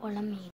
Hola amigos.